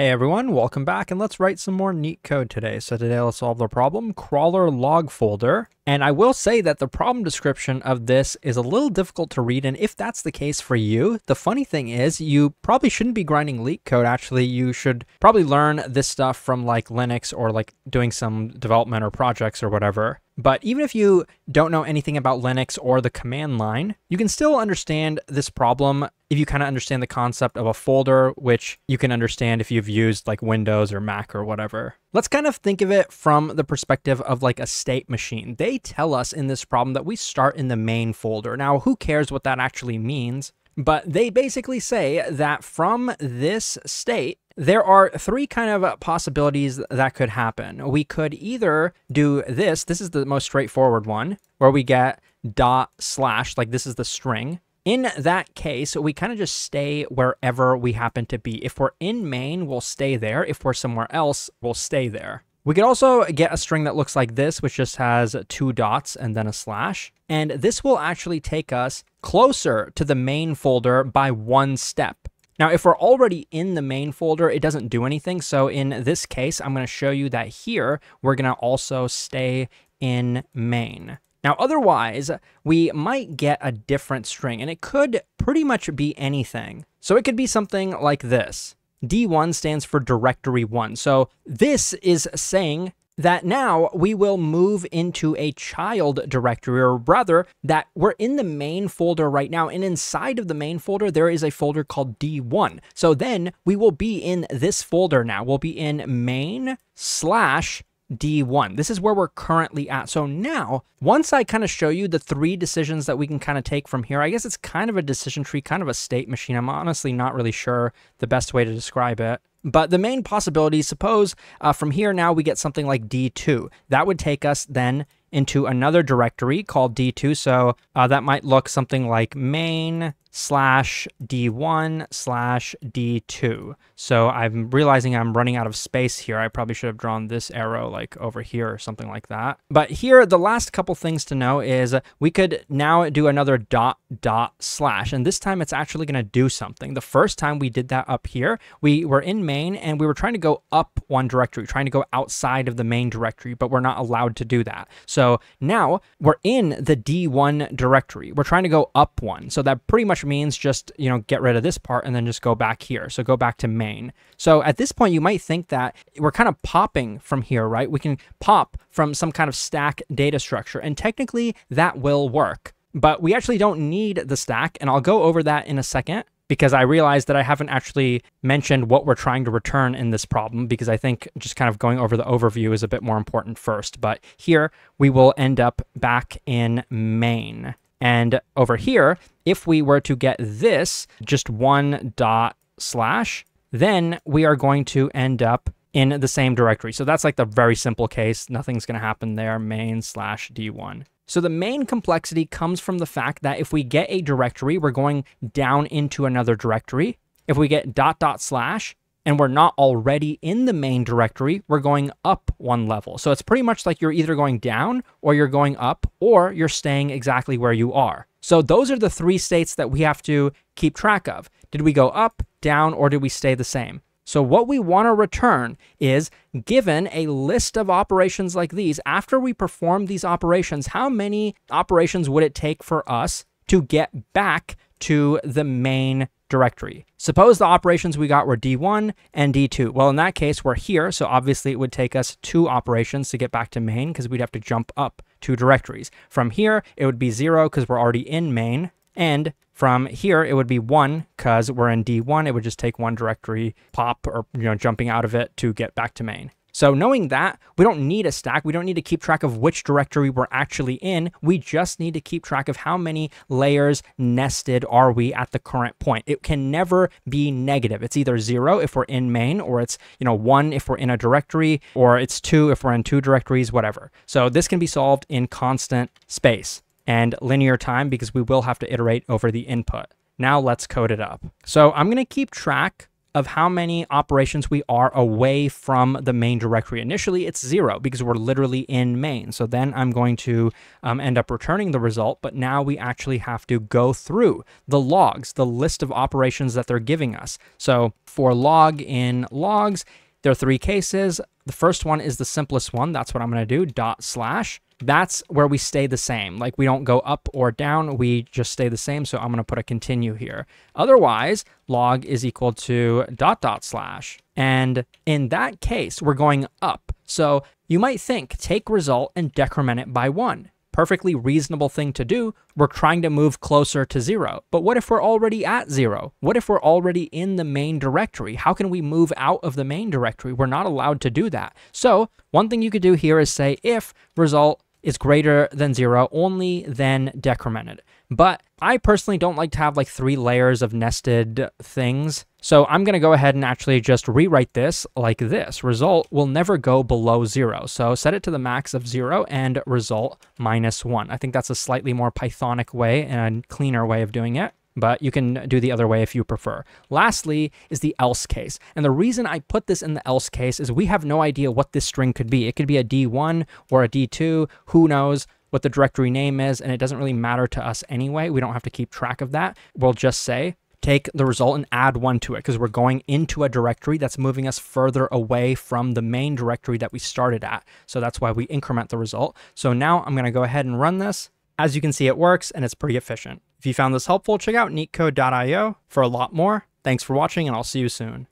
Hey everyone, welcome back and let's write some more NeetCode today. So today let's solve the problem crawler log folder. And I will say that the problem description of this is a little difficult to read. And if that's the case for you, the funny thing is you probably shouldn't be grinding LeetCode. Actually, you should probably learn this stuff from like Linux or like doing some development or projects or whatever. But even if you don't know anything about Linux or the command line, you can still understand this problem if you kind of understand the concept of a folder, which you can understand if you've used like Windows or Mac or whatever. Let's kind of think of it from the perspective of like a state machine. They tell us in this problem that we start in the main folder. Now, who cares what that actually means? But they basically say that from this state, there are three kind of uh, possibilities that could happen. We could either do this, this is the most straightforward one, where we get dot slash, like this is the string. In that case, we kind of just stay wherever we happen to be. If we're in main, we'll stay there. If we're somewhere else, we'll stay there. We could also get a string that looks like this, which just has two dots and then a slash. And this will actually take us closer to the main folder by one step. Now, if we're already in the main folder, it doesn't do anything. So in this case, I'm going to show you that here, we're going to also stay in main. Now, otherwise, we might get a different string, and it could pretty much be anything. So it could be something like this. D1 stands for directory 1. So this is saying that now we will move into a child directory, or rather, that we're in the main folder right now. And inside of the main folder, there is a folder called D1. So then we will be in this folder now. We'll be in main slash D1. This is where we're currently at. So now, once I kind of show you the three decisions that we can kind of take from here, I guess it's kind of a decision tree, kind of a state machine. I'm honestly not really sure the best way to describe it. But the main possibility, suppose uh, from here now we get something like D2. That would take us then into another directory called D2. So uh, that might look something like main slash D1 slash D2. So I'm realizing I'm running out of space here. I probably should have drawn this arrow like over here or something like that. But here, the last couple things to know is we could now do another dot dot slash, and this time it's actually going to do something. The first time we did that up here, we were in main and we were trying to go up one directory, trying to go outside of the main directory, but we're not allowed to do that. So now we're in the D1 directory. We're trying to go up one. So that pretty much means just, you know, get rid of this part and then just go back here. So go back to main. So at this point, you might think that we're kind of popping from here, right? We can pop from some kind of stack data structure, and technically that will work. But we actually don't need the stack, and I'll go over that in a second because I realized that I haven't actually mentioned what we're trying to return in this problem because I think just kind of going over the overview is a bit more important first. But here we will end up back in main. And over here, if we were to get this, just one dot slash, then we are going to end up in the same directory. So that's like the very simple case. Nothing's going to happen there, main slash D1. So the main complexity comes from the fact that if we get a directory, we're going down into another directory. If we get dot dot slash, and we're not already in the main directory, we're going up one level. So it's pretty much like you're either going down or you're going up or you're staying exactly where you are. So those are the three states that we have to keep track of. Did we go up, down, or did we stay the same? So what we want to return is given a list of operations like these, after we perform these operations, how many operations would it take for us to get back to the main directory. Suppose the operations we got were D1 and D2. Well, in that case, we're here, so obviously it would take us two operations to get back to main because we'd have to jump up two directories. From here, it would be zero because we're already in main, and from here, it would be one because we're in D1. It would just take one directory pop or you know jumping out of it to get back to main. So knowing that, we don't need a stack. We don't need to keep track of which directory we're actually in. We just need to keep track of how many layers nested are we at the current point. It can never be negative. It's either zero if we're in main, or it's, you know, one if we're in a directory, or it's two if we're in two directories, whatever. So this can be solved in constant space and linear time because we will have to iterate over the input. Now let's code it up. So I'm going to keep track of how many operations we are away from the main directory. Initially, it's zero because we're literally in main. So then I'm going to um, end up returning the result, but now we actually have to go through the logs, the list of operations that they're giving us. So for log in logs, there are three cases. The first one is the simplest one. That's what I'm going to do, dot slash that's where we stay the same. Like we don't go up or down, we just stay the same. So I'm going to put a continue here. Otherwise, log is equal to dot dot slash. And in that case, we're going up. So you might think take result and decrement it by one perfectly reasonable thing to do. We're trying to move closer to zero. But what if we're already at zero? What if we're already in the main directory? How can we move out of the main directory? We're not allowed to do that. So one thing you could do here is say if result is greater than zero, only then decremented. But I personally don't like to have like three layers of nested things. So I'm going to go ahead and actually just rewrite this like this. Result will never go below zero. So set it to the max of zero and result minus one. I think that's a slightly more Pythonic way and a cleaner way of doing it but you can do the other way if you prefer. Lastly is the else case. And the reason I put this in the else case is we have no idea what this string could be. It could be a D1 or a D2, who knows what the directory name is, and it doesn't really matter to us anyway. We don't have to keep track of that. We'll just say take the result and add one to it because we're going into a directory that's moving us further away from the main directory that we started at. So that's why we increment the result. So now I'm going to go ahead and run this. As you can see, it works and it's pretty efficient. If you found this helpful, check out neetcode.io for a lot more. Thanks for watching, and I'll see you soon.